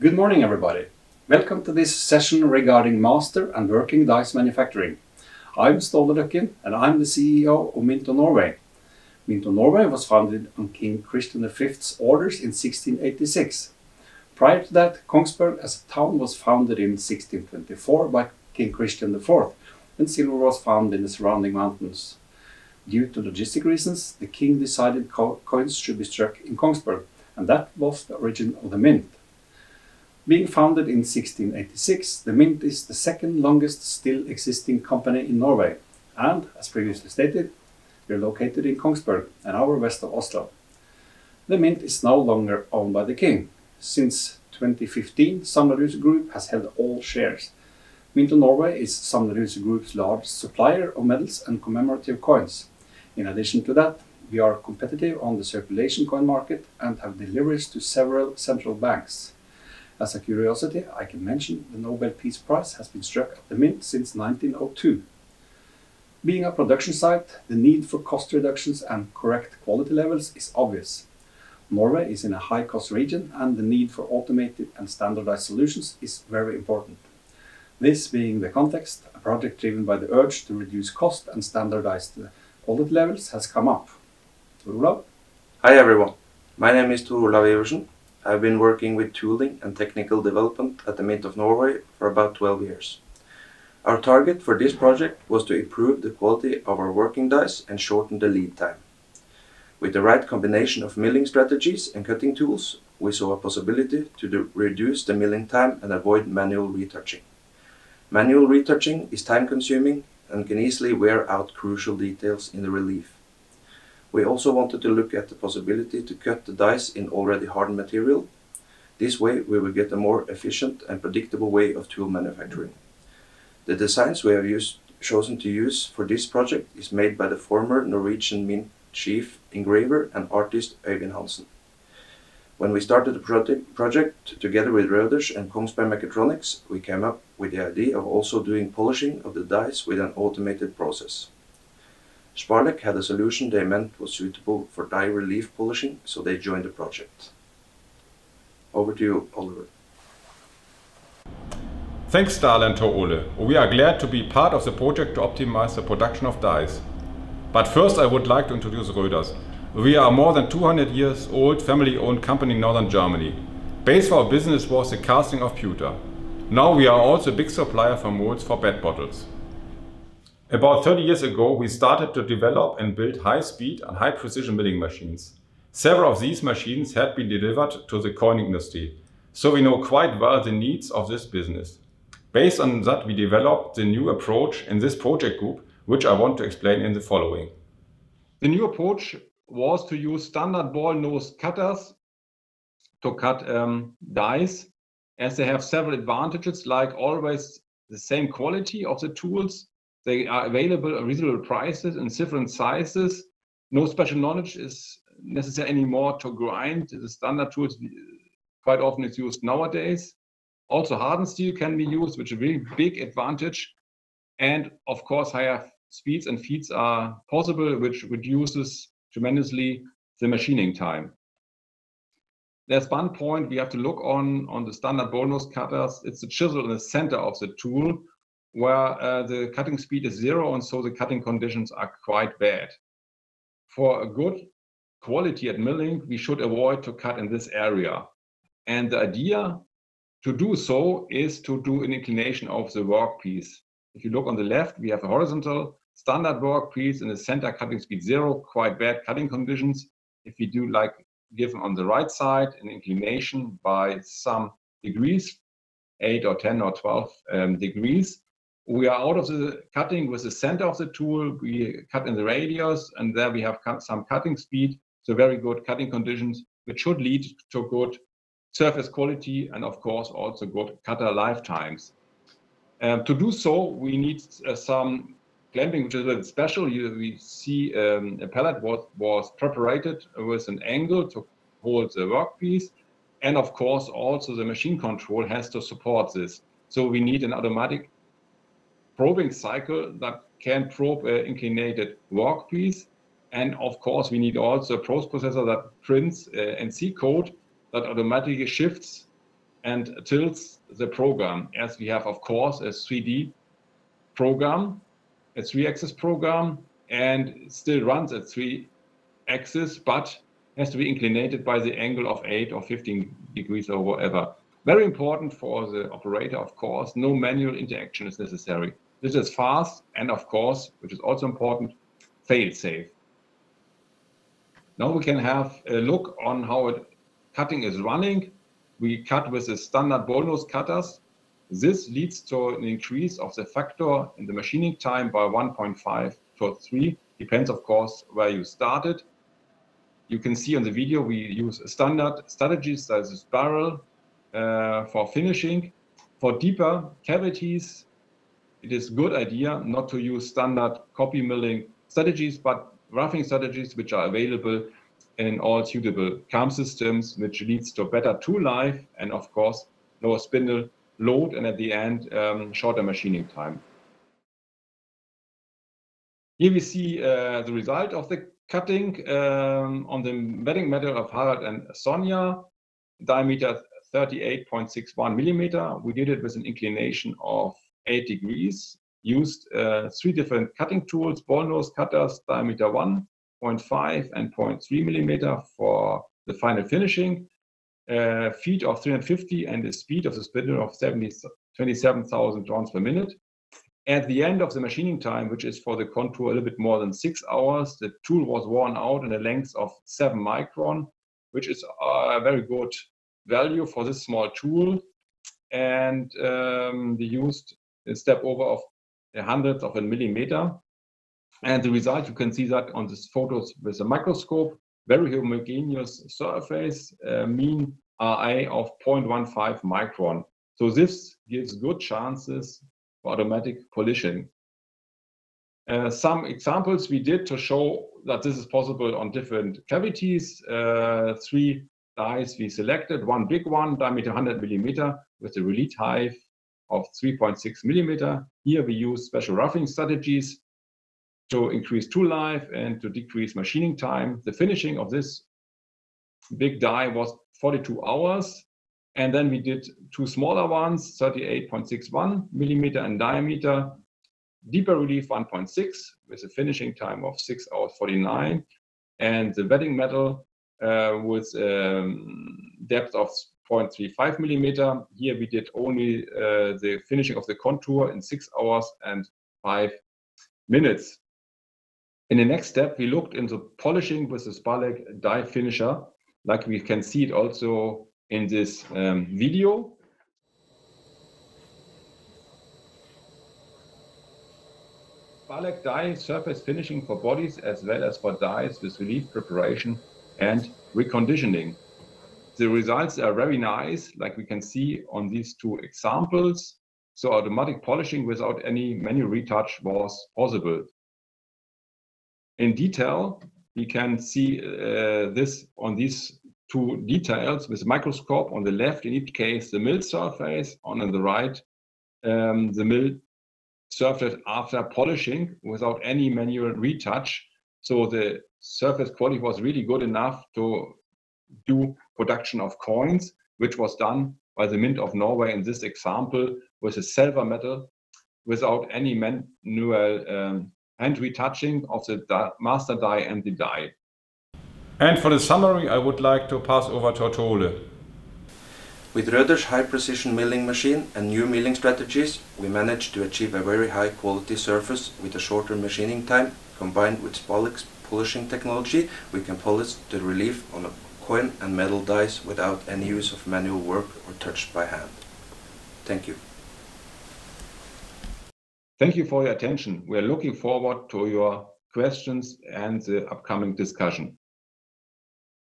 Good morning, everybody. Welcome to this session regarding master and working dice manufacturing. I'm Ståle Løkken, and I'm the CEO of Mint of Norway. Mint of Norway was founded on King Christian V's orders in 1686. Prior to that, Kongsberg as a town was founded in 1624 by King Christian IV, and silver was found in the surrounding mountains. Due to logistic reasons, the king decided co coins should be struck in Kongsberg, and that was the origin of the mint. Being founded in 1686, the mint is the second longest still existing company in Norway, and, as previously stated, we are located in Kongsberg, an hour west of Oslo. The mint is no longer owned by the king. Since 2015, Samlerhuset Group has held all shares. Mint of Norway is Samlerhuset Group's largest supplier of medals and commemorative coins. In addition to that, we are competitive on the circulation coin market and have deliveries to several central banks. As a curiosity, I can mention the Nobel Peace Prize has been struck at the Mint since 1902. Being a production site, the need for cost reductions and correct quality levels is obvious. Norway is in a high cost region and the need for automated and standardized solutions is very important. This being the context, a project driven by the urge to reduce cost and standardize the quality levels has come up. Tor Olav? Hi everyone, my name is Tor Olav Iversen. I've been working with tooling and technical development at the Mint of Norway for about 12 years. Our target for this project was to improve the quality of our working dice and shorten the lead time. With the right combination of milling strategies and cutting tools, we saw a possibility to reduce the milling time and avoid manual retouching. Manual retouching is time consuming and can easily wear out crucial details in the relief. We also wanted to look at the possibility to cut the dice in already hardened material. This way we will get a more efficient and predictable way of tool manufacturing. The designs we have used, chosen to use for this project is made by the former Norwegian Mint chief engraver and artist Øyvind Hansen. When we started the project, together with Röders and Kongsberg Mechatronics, we came up with the idea of also doing polishing of the dice with an automated process. Spaleck had a solution they meant was suitable for die relief polishing, so they joined the project. Over to you, Oliver. Thanks, Ståle and Ole. We are glad to be part of the project to optimize the production of dies. But first I would like to introduce Röders. We are a more than 200 years old family-owned company in northern Germany. Base for our business was the casting of pewter. Now we are also a big supplier for molds for PET bottles. About 30 years ago, we started to develop and build high-speed and high-precision milling machines. Several of these machines had been delivered to the coin industry, so we know quite well the needs of this business. Based on that, we developed the new approach in this project group, which I want to explain in the following. The new approach was to use standard ball nose cutters to cut um, dies, as they have several advantages, like always the same quality of the tools. They are available at reasonable prices in different sizes. No special knowledge is necessary anymore to grind. The standard tools quite often is used nowadays. Also, hardened steel can be used, which is a really big advantage. And of course, higher speeds and feeds are possible, which reduces tremendously the machining time. There's one point we have to look on on the standard ball nose cutters. It's the chisel in the center of the tool where uh, the cutting speed is zero and so the cutting conditions are quite bad. For a good quality at milling, we should avoid to cut in this area. And the idea to do so is to do an inclination of the workpiece. If you look on the left, we have a horizontal standard workpiece in the center cutting speed zero, quite bad cutting conditions. If we do like given on the right side, an inclination by some degrees, 8 or 10 or 12 um, degrees, we are out of the cutting with the center of the tool, we cut in the radius, and there we have cut some cutting speed, so very good cutting conditions, which should lead to good surface quality and of course also good cutter lifetimes. Um, to do so, we need uh, some clamping, which is a little special. You, we see um, a pallet was, was prepared with an angle to hold the workpiece. And of course, also the machine control has to support this. So we need an automatic probing cycle that can probe an inclinated workpiece. And of course, we need also a processor that prints uh, NC code that automatically shifts and tilts the program as we have, of course, a 3D program, a three axis program, and still runs at three axis, but has to be inclinated by the angle of 8 or 15 degrees or whatever. Very important for the operator, of course, no manual interaction is necessary. This is fast and, of course, which is also important, fail safe. Now we can have a look on how it, cutting is running. We cut with the standard nose cutters. This leads to an increase of the factor in the machining time by 1.5 to 3. Depends, of course, where you started. You can see on the video we use a standard strategies, that is barrel uh, for finishing. For deeper cavities, it is a good idea not to use standard copy milling strategies, but roughing strategies which are available in all suitable CAM systems, which leads to better tool life and of course lower spindle load and at the end um, shorter machining time. Here we see uh, the result of the cutting um, on the bedding metal of Harald and Sonia, diameter 38.61 millimeter. We did it with an inclination of 8 degrees, used uh, three different cutting tools, ball nose cutters, diameter 1, 0.5 and 0.3 millimeter for the final finishing, uh, feet of 350 and the speed of the spindle of 70, 27,000 turns per minute. At the end of the machining time, which is for the contour a little bit more than six hours, the tool was worn out in a length of seven micron, which is a very good value for this small tool. And um, the used step over of a hundredth of a millimeter. And the result, you can see that on these photos with a microscope, very homogeneous surface, uh, mean Ra of 0.15 micron. So this gives good chances for automatic polishing. Uh, some examples we did to show that this is possible on different cavities. Uh, three dies we selected, one big one, diameter 100 millimeter with a relief height of 3.6 millimeter. Here we use special roughing strategies to increase tool life and to decrease machining time. The finishing of this big die was 42 hours. And then we did two smaller ones, 38.61 millimeter in diameter, deeper relief 1.6 with a finishing time of 6 hours 49, and the bedding metal uh, with um, depth of 0.35 millimeter. Here we did only uh, the finishing of the contour in 6 hours and 5 minutes. In the next step, we looked into polishing with the Spaleck die finisher, like we can see it also in this um, video. Spaleck die surface finishing for bodies as well as for dies with relief preparation and reconditioning. The results are very nice, like we can see on these two examples. So automatic polishing without any manual retouch was possible. In detail, we can see uh, this on these two details with microscope on the left, in each case, the mill surface, on, the right, um, the mill surface after polishing without any manual retouch. So the surface quality was really good enough to do production of coins, which was done by the Mint of Norway in this example with a silver metal without any manual um, hand retouching of the di master die and the die. And for the summary, I would like to pass over to Tole. With Röder's high precision milling machine and new milling strategies, we managed to achieve a very high quality surface with a shorter machining time. Combined with Spaleck's polishing technology, we can polish the relief on a coin and metal dies without any use of manual work or touched by hand. Thank you. Thank you for your attention. We are looking forward to your questions and the upcoming discussion.